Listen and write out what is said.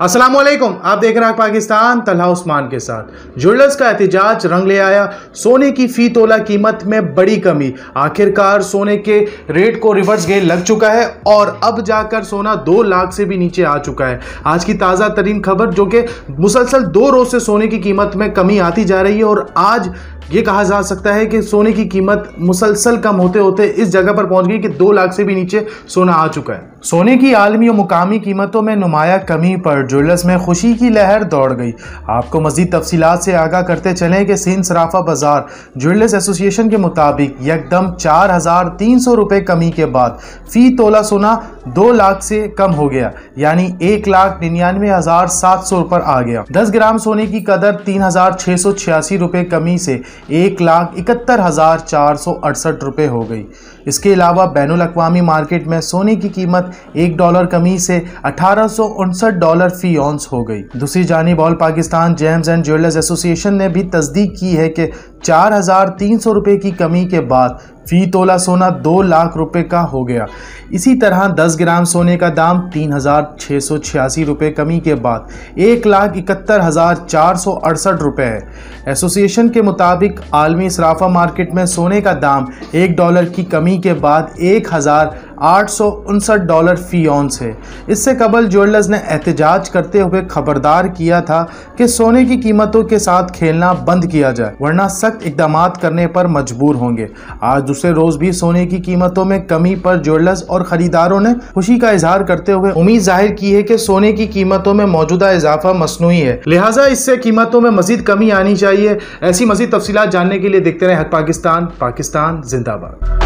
असलम आप देख रहे हैं पाकिस्तान तलहा उस्मान के साथ। ज्वेलर्स का एहतजाज, रंग ले आया। सोने की फ़ी तोला कीमत में बड़ी कमी। आखिरकार सोने के रेट को रिवर्स गेयर लग चुका है और अब जाकर सोना दो लाख से भी नीचे आ चुका है। आज की ताज़ा तरीन खबर, जो कि मुसलसल दो रोज से सोने की कीमत में कमी आती जा रही है और आज ये कहा जा सकता है कि सोने की कीमत मुसलसल कम होते होते इस जगह पर पहुँच गई कि दो लाख से भी नीचे सोना आ चुका है। सोने की आलमी और मुकामी कीमतों में नुमाया कमी पर ज्वेलर्स में खुशी की लहर दौड़ गई। आपको मजीद तफसीत से आगाह करते चलें कि सिंध सराफा बाज़ार ज्वेलर्स एसोसिएशन के मुताबिक यकदम चार हज़ार तीन सौ रुपये कमी के बाद फ़ी तोला सोना दो लाख से कम हो गया, यानी एक लाख निन्यानवे हज़ार सात सौ पर आ गया। दस ग्राम सोने की कदर तीन हज़ार छः सौ छियासी रुपये कमी से एक लाख इकहत्तर हज़ार चार सौ अड़सठ रुपये हो गई। इसके अलावा बैन अवी मार्केट में सोने की कीमत एक डॉलर कमी से अठारह सौ उनसठ डॉलर फ़ी ऑन्स हो गई। दूसरी जानब all Pakistan gems and jewellers association ने भी तस्दीक की है कि चार हज़ार तीन सौ रुपये की कमी के बाद फ़ी तोला सोना दो लाख रुपए का हो गया। इसी तरह दस ग्राम सोने का दाम तीन हज़ार छः सौ छियासी रुपये कमी के बाद एक लाख इकहत्तर हज़ार चार सौ अड़सठ रुपये है। एसोसिएशन के मुताबिक आलमी सराफा मार्केट में सोने का दाम एक डॉलर की कमी के बाद एक हज़ार आठ सौ उनसठ डॉलर फ़ी ऑन्स है इससे कबल ज्वेलर्स ने एहतजाज करते हुए खबरदार किया था कि सोने की कीमतों के साथ खेलना बंद किया जाए, वरना सख्त इकदाम करने पर मजबूर होंगे। आज दूसरे रोज़ भी सोने की कीमतों में कमी पर ज्वेलर्स और ख़रीदारों ने खुशी का इजहार करते हुए उम्मीद ज़ाहिर की है कि सोने की कीमतों में मौजूदा इजाफा मसनू है। लिहाजा इससे कीमतों में मजीद कमी आनी चाहिए, ऐसी मजीद तफसीत जानने के लिए देखते रहे हक पाकिस्तान पाकिस्तान जिंदाबाद।